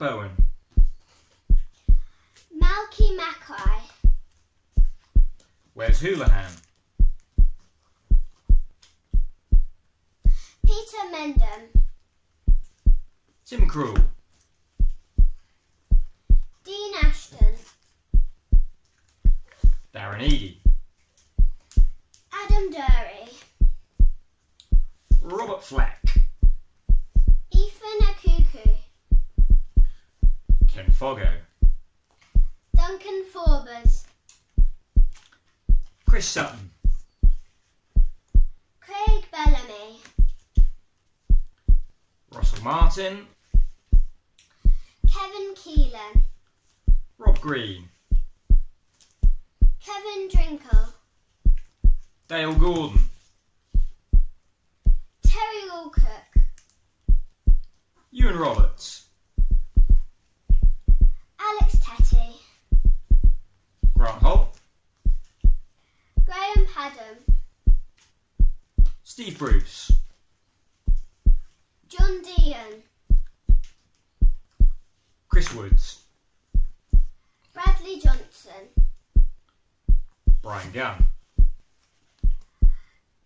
Mark Bowen. Malky Mackay. Wes Hoolahan. Peter Mendham. Tim Krul. Dean Ashton. Darren Eadie. Adam Drury. Robert Fleck. Ken Foggo. Duncan Forbes. Chris Sutton. Craig Bellamy. Russell Martin. Kevin Keelan. Rob Green. Kevin Drinkell. Dale Gordon. Terry Allcock. Iwan Roberts. Padham. Steve Bruce. John Deehan. Chris Woods. Bradley Johnson. Bryan Gunn.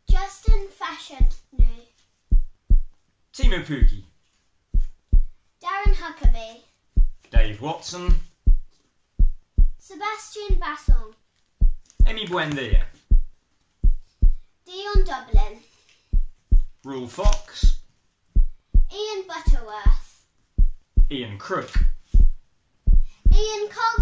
Justin Fashanu. Teemu Pukki. Darren Huckerby. Dave Watson. Sebastien Bassong. Emi Buendia. Dion Dublin. Ruel Fox. Ian Butterworth. Ian Crook. Ian Culverhouse.